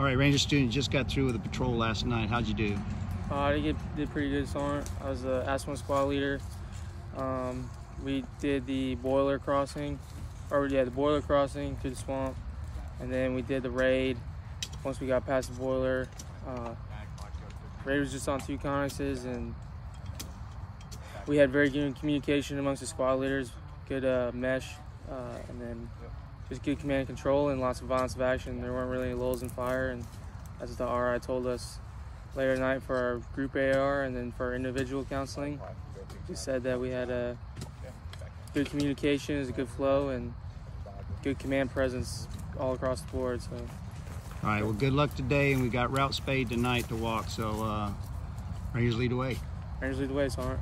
All right, Ranger student just got through with the patrol last night. How'd you do? Uh, I did, did pretty good, Sergeant. I was the assault squad leader. Um, we did the boiler crossing, or yeah, the boiler crossing through the swamp, and then we did the raid. Once we got past the boiler, uh, raid was just on two connexes, and we had very good communication amongst the squad leaders, good uh, mesh, uh, and then just good command and control and lots of violence of action. There weren't really any lulls in fire, and as the RI told us later tonight for our group AR and then for our individual counseling, he said that we had a good communication, is a good flow, and good command presence all across the board. So. All right, well, good luck today, and we got Route Spade tonight to walk, so uh, Rangers lead away. Rangers lead the way, Sergeant.